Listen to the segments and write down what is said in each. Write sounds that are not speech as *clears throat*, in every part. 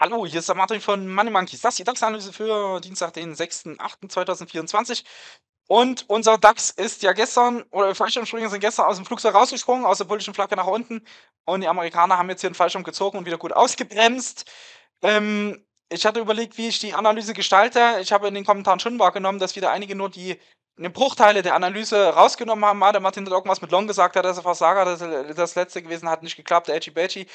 Hallo, hier ist der Martin von Money Monkeys. Das ist die DAX-Analyse für Dienstag, den 6.8.2024. Und unser DAX ist ja gestern, oder Fallschirmspringer sind gestern aus dem Flugzeug rausgesprungen, aus der politischen Flagge nach unten. Und die Amerikaner haben jetzt hier einen Fallschirm gezogen und wieder gut ausgebremst. Ähm, ich hatte überlegt, wie ich die Analyse gestalte. Ich habe in den Kommentaren schon wahrgenommen, dass wieder einige nur die Bruchteile der Analyse rausgenommen haben. Ah, der Martin hat irgendwas mit Long gesagt, hat, dass er Versager das, das letzte gewesen hat, nicht geklappt, der Edgy Badgy.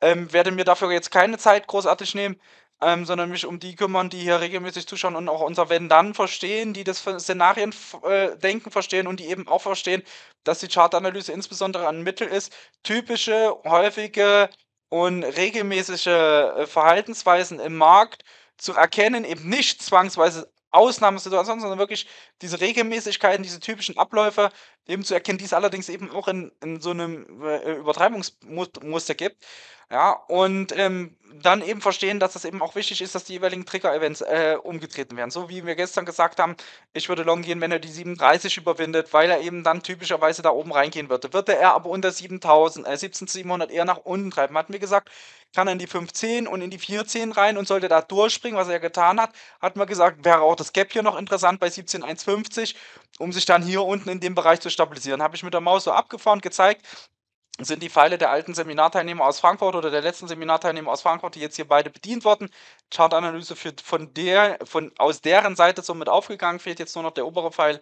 Ähm, werde mir dafür jetzt keine Zeit großartig nehmen, ähm, sondern mich um die kümmern, die hier regelmäßig zuschauen und auch unser Wenn-Dann verstehen, die das Szenarien-Denken äh, verstehen und die eben auch verstehen, dass die Chartanalyse insbesondere ein Mittel ist, typische, häufige und regelmäßige äh, Verhaltensweisen im Markt zu erkennen, eben nicht zwangsweise Ausnahmesituationen, sondern wirklich diese Regelmäßigkeiten, diese typischen Abläufe eben zu erkennen, die es allerdings eben auch in, in so einem äh, Übertreibungsmuster gibt. Ja, und ähm, dann eben verstehen, dass es eben auch wichtig ist, dass die jeweiligen Trigger-Events äh, umgetreten werden. So wie wir gestern gesagt haben, ich würde long gehen, wenn er die 37 überwindet, weil er eben dann typischerweise da oben reingehen würde. Würde er aber unter 7000, äh, 17700 eher nach unten treiben, hatten wir gesagt, kann er in die 510 und in die 410 rein und sollte da durchspringen, was er getan hat, hatten wir gesagt, wäre auch das Gap hier noch interessant bei 17150, um sich dann hier unten in dem Bereich zu stabilisieren. Habe ich mit der Maus so abgefahren, gezeigt, sind die Pfeile der alten Seminarteilnehmer aus Frankfurt oder der letzten Seminarteilnehmer aus Frankfurt, die jetzt hier beide bedient wurden. Chartanalyse für, von der, von, aus deren Seite somit aufgegangen, fehlt jetzt nur noch der obere Pfeil,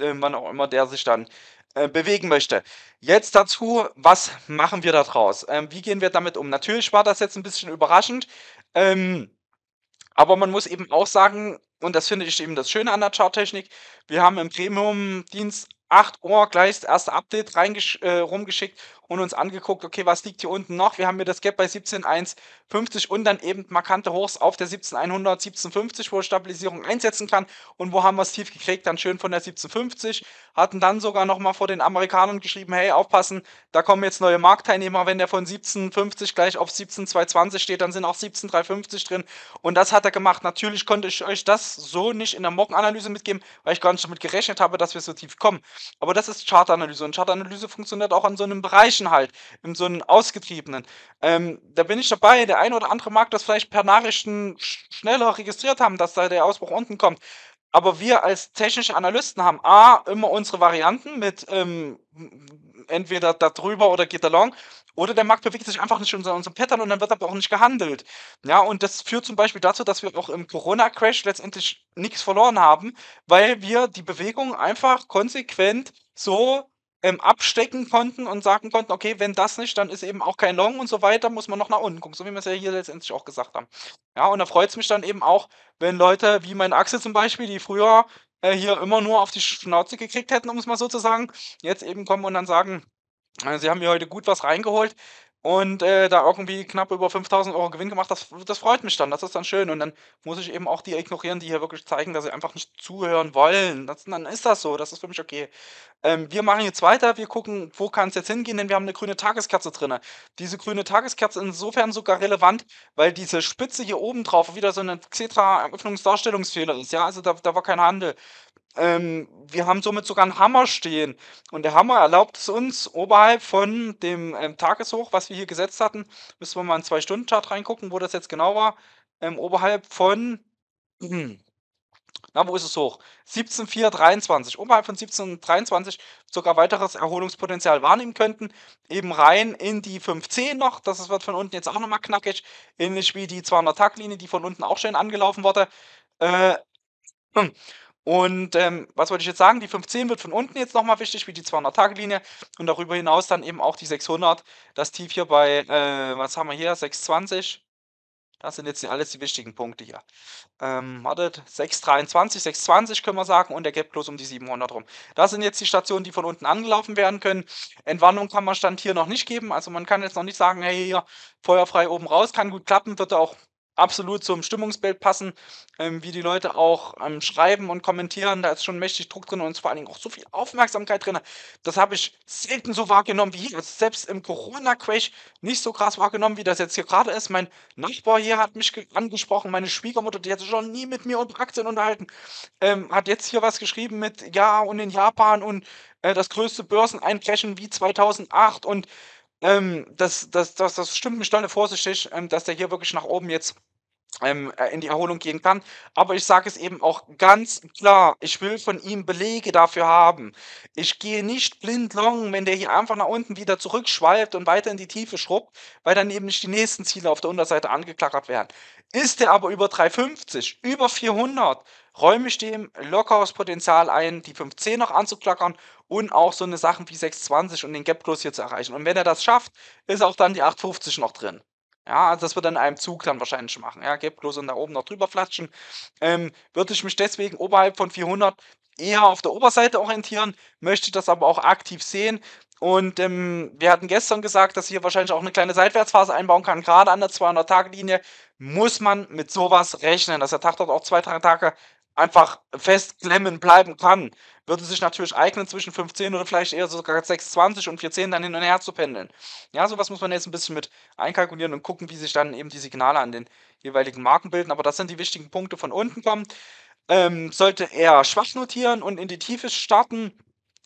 äh, wann auch immer der sich dann äh, bewegen möchte. Jetzt dazu, was machen wir da draus? Ähm, wie gehen wir damit um? Natürlich war das jetzt ein bisschen überraschend, ähm, aber man muss eben auch sagen, und das finde ich eben das Schöne an der Charttechnik, wir haben im Premium-Dienst 8 Uhr gleich das erste Update äh, rumgeschickt und uns angeguckt, okay, was liegt hier unten noch? Wir haben hier das Gap bei 17,150 und dann eben markante Hochs auf der 17,100, 17,50, wo Stabilisierung einsetzen kann. Und wo haben wir es tief gekriegt? Dann schön von der 17,50. Hatten dann sogar nochmal vor den Amerikanern geschrieben, hey, aufpassen, da kommen jetzt neue Marktteilnehmer. Wenn der von 17,50 gleich auf 17,220 steht, dann sind auch 17,350 drin. Und das hat er gemacht. Natürlich konnte ich euch das so nicht in der Morgenanalyse mitgeben, weil ich gar nicht damit gerechnet habe, dass wir so tief kommen. Aber das ist Chartanalyse. Und Chartanalyse funktioniert auch an so einem Bereich Menschen halt, in so einem ausgetriebenen. Ähm, da bin ich dabei, der eine oder andere mag das vielleicht per Nachrichten schneller registriert haben, dass da der Ausbruch unten kommt. Aber wir als technische Analysten haben A, immer unsere Varianten mit ähm, entweder da drüber oder geht along. Oder der Markt bewegt sich einfach nicht in unserem Pattern und dann wird aber auch nicht gehandelt. Ja, und das führt zum Beispiel dazu, dass wir auch im Corona-Crash letztendlich nichts verloren haben, weil wir die Bewegung einfach konsequent so ähm, abstecken konnten und sagen konnten, okay, wenn das nicht, dann ist eben auch kein Long und so weiter, muss man noch nach unten gucken, so wie wir es ja hier letztendlich auch gesagt haben. Ja, und da freut es mich dann eben auch, wenn Leute wie mein Axel zum Beispiel, die früher äh, hier immer nur auf die Schnauze gekriegt hätten, um es mal so zu sagen, jetzt eben kommen und dann sagen, äh, sie haben mir heute gut was reingeholt und äh, da irgendwie knapp über 5000 Euro Gewinn gemacht. Das, das freut mich dann, das ist dann schön. Und dann muss ich eben auch die ignorieren, die hier wirklich zeigen, dass sie einfach nicht zuhören wollen. Das, dann ist das so, das ist für mich okay. Ähm, wir machen jetzt weiter, wir gucken, wo kann es jetzt hingehen, denn wir haben eine grüne Tageskerze drin. Diese grüne Tageskerze ist insofern sogar relevant, weil diese Spitze hier oben drauf wieder so eine Xetra-Eröffnungsdarstellungsfehler ist. Ja, also da, da war kein Handel. Ähm, wir haben somit sogar einen Hammer stehen. Und der Hammer erlaubt es uns, oberhalb von dem ähm, Tageshoch, was wir hier gesetzt hatten, müssen wir mal in 2-Stunden-Chart reingucken, wo das jetzt genau war, ähm, oberhalb von, *clears throat* na, wo ist es hoch? 17,423. Oberhalb von 17,23 sogar weiteres Erholungspotenzial wahrnehmen könnten. Eben rein in die 510 noch. Das wird von unten jetzt auch nochmal knackig. Ähnlich wie die 200-Tag-Linie, die von unten auch schön angelaufen wurde. Äh. *clears throat* Und ähm, was wollte ich jetzt sagen? Die 15 wird von unten jetzt nochmal wichtig, wie die 200-Tage-Linie. Und darüber hinaus dann eben auch die 600. Das Tief hier bei, äh, was haben wir hier? 620. Das sind jetzt alles die wichtigen Punkte hier. Ähm, wartet, 623, 620 können wir sagen und der Gap bloß um die 700 rum. Das sind jetzt die Stationen, die von unten angelaufen werden können. Entwarnung kann man Stand hier noch nicht geben. Also man kann jetzt noch nicht sagen, hey, hier, feuerfrei oben raus, kann gut klappen, wird auch absolut zum Stimmungsbild passen, ähm, wie die Leute auch ähm, schreiben und kommentieren. Da ist schon mächtig Druck drin und vor allen Dingen auch so viel Aufmerksamkeit drin. Das habe ich selten so wahrgenommen wie hier. Also selbst im Corona-Crash nicht so krass wahrgenommen, wie das jetzt hier gerade ist. Mein Nachbar hier hat mich angesprochen, meine Schwiegermutter, die hat sich schon nie mit mir über Aktien unterhalten, ähm, hat jetzt hier was geschrieben mit ja und in Japan und äh, das größte Börseneinbrechen wie 2008 und, ähm, das das das das stimmt mich dolle vorsichtig, ähm, dass der hier wirklich nach oben jetzt ähm, äh, in die Erholung gehen kann. Aber ich sage es eben auch ganz klar, ich will von ihm Belege dafür haben. Ich gehe nicht blind long, wenn der hier einfach nach unten wieder zurückschwalbt und weiter in die Tiefe schrubbt, weil dann eben nicht die nächsten Ziele auf der Unterseite angeklackert werden. Ist der aber über 350, über 400, räume ich dem locker das Potenzial ein, die 510 noch anzuklackern und auch so eine Sachen wie 620 und den Gap Close hier zu erreichen. Und wenn er das schafft, ist auch dann die 850 noch drin. Ja, also das wird dann in einem Zug dann wahrscheinlich machen. Ja, Gap Close und da oben noch drüber flatschen. Ähm, würde ich mich deswegen oberhalb von 400 eher auf der Oberseite orientieren, möchte das aber auch aktiv sehen. Und ähm, wir hatten gestern gesagt, dass hier wahrscheinlich auch eine kleine Seitwärtsphase einbauen kann. Gerade an der 200-Tage-Linie muss man mit sowas rechnen, dass der Tag dort auch zwei, drei Tage einfach festklemmen bleiben kann. Würde sich natürlich eignen, zwischen 15 oder vielleicht eher sogar 6,20 und 4,10 dann hin und her zu pendeln. Ja, sowas muss man jetzt ein bisschen mit einkalkulieren und gucken, wie sich dann eben die Signale an den jeweiligen Marken bilden. Aber das sind die wichtigen Punkte von unten kommen. Ähm, sollte er schwach notieren und in die Tiefe starten,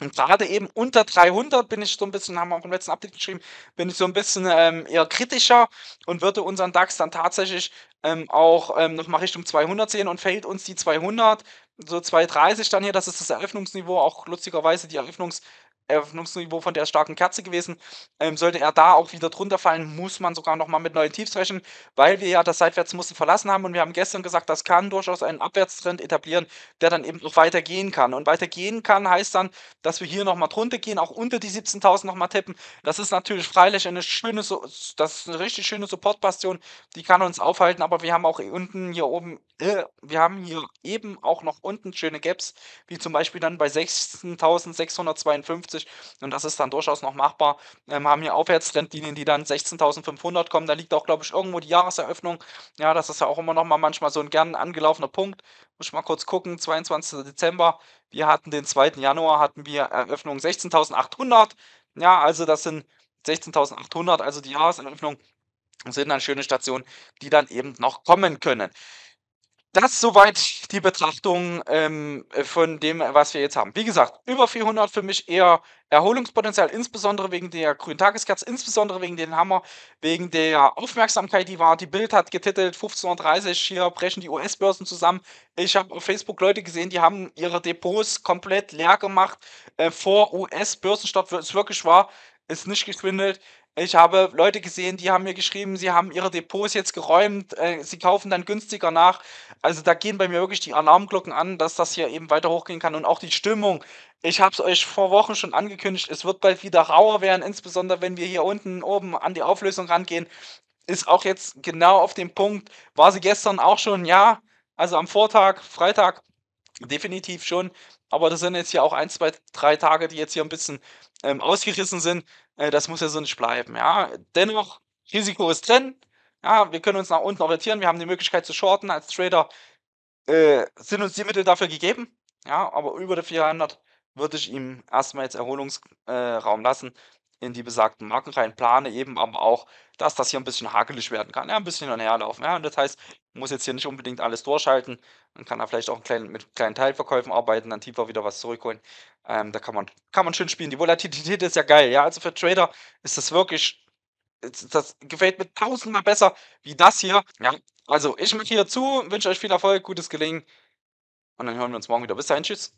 und gerade eben unter 300 bin ich so ein bisschen, haben wir auch im letzten Update geschrieben, bin ich so ein bisschen ähm, eher kritischer und würde unseren DAX dann tatsächlich ähm, auch ähm, nochmal Richtung 200 sehen und fällt uns die 200, so 230 dann hier, das ist das Eröffnungsniveau, auch lustigerweise die Eröffnungs- Eröffnungsniveau von der starken Kerze gewesen. Ähm, sollte er da auch wieder drunter fallen, muss man sogar nochmal mit neuen Tiefs rechnen, weil wir ja das Seitwärtsmuster verlassen haben und wir haben gestern gesagt, das kann durchaus einen Abwärtstrend etablieren, der dann eben noch weiter gehen kann. Und weiter gehen kann heißt dann, dass wir hier nochmal drunter gehen, auch unter die 17.000 nochmal tippen. Das ist natürlich freilich eine schöne, das ist eine richtig schöne Supportbastion, die kann uns aufhalten, aber wir haben auch unten hier oben, äh, wir haben hier eben auch noch unten schöne Gaps, wie zum Beispiel dann bei 16.652 1,50 und das ist dann durchaus noch machbar. Ähm, haben hier Aufwärtstrendlinien, die dann 16.500 kommen. Da liegt auch, glaube ich, irgendwo die Jahreseröffnung. Ja, das ist ja auch immer noch mal manchmal so ein gern angelaufener Punkt. Muss ich mal kurz gucken. 22. Dezember. Wir hatten den 2. Januar, hatten wir Eröffnung 16.800. Ja, also das sind 16.800, also die Jahreseröffnung sind dann schöne Stationen, die dann eben noch kommen können. Das soweit die Betrachtung ähm, von dem, was wir jetzt haben. Wie gesagt, über 400 für mich eher Erholungspotenzial, insbesondere wegen der grünen Tageskerze, insbesondere wegen den Hammer, wegen der Aufmerksamkeit, die war. Die Bild hat getitelt, 15.30 Uhr, hier brechen die US-Börsen zusammen. Ich habe auf Facebook Leute gesehen, die haben ihre Depots komplett leer gemacht äh, vor US-Börsenstart. Es wirklich war, ist nicht geschwindelt. Ich habe Leute gesehen, die haben mir geschrieben, sie haben ihre Depots jetzt geräumt, äh, sie kaufen dann günstiger nach. Also da gehen bei mir wirklich die Alarmglocken an, dass das hier eben weiter hochgehen kann und auch die Stimmung. Ich habe es euch vor Wochen schon angekündigt, es wird bald wieder rauer werden, insbesondere wenn wir hier unten oben an die Auflösung rangehen. Ist auch jetzt genau auf dem Punkt, war sie gestern auch schon, ja, also am Vortag, Freitag, definitiv schon. Aber das sind jetzt hier auch ein, zwei, drei Tage, die jetzt hier ein bisschen ähm, ausgerissen sind. Äh, das muss ja so nicht bleiben, ja. Dennoch, Risiko ist drin. Ja, wir können uns nach unten orientieren. Wir haben die Möglichkeit zu shorten. Als Trader äh, sind uns die Mittel dafür gegeben. Ja, aber über die 400 würde ich ihm erstmal jetzt Erholungsraum äh, lassen in die besagten Marken rein, plane eben aber auch, dass das hier ein bisschen hakelig werden kann, ja, ein bisschen hin und her laufen. Ja, und das heißt, man muss jetzt hier nicht unbedingt alles durchhalten. Man kann da vielleicht auch klein, mit kleinen Teilverkäufen arbeiten, dann tiefer wieder was zurückholen. Ähm, da kann man, kann man schön spielen. Die Volatilität ist ja geil, ja. Also für Trader ist das wirklich, das gefällt mir tausendmal besser wie das hier. Ja, also ich mache hier zu, wünsche euch viel Erfolg, gutes Gelingen und dann hören wir uns morgen wieder. Bis dahin, tschüss.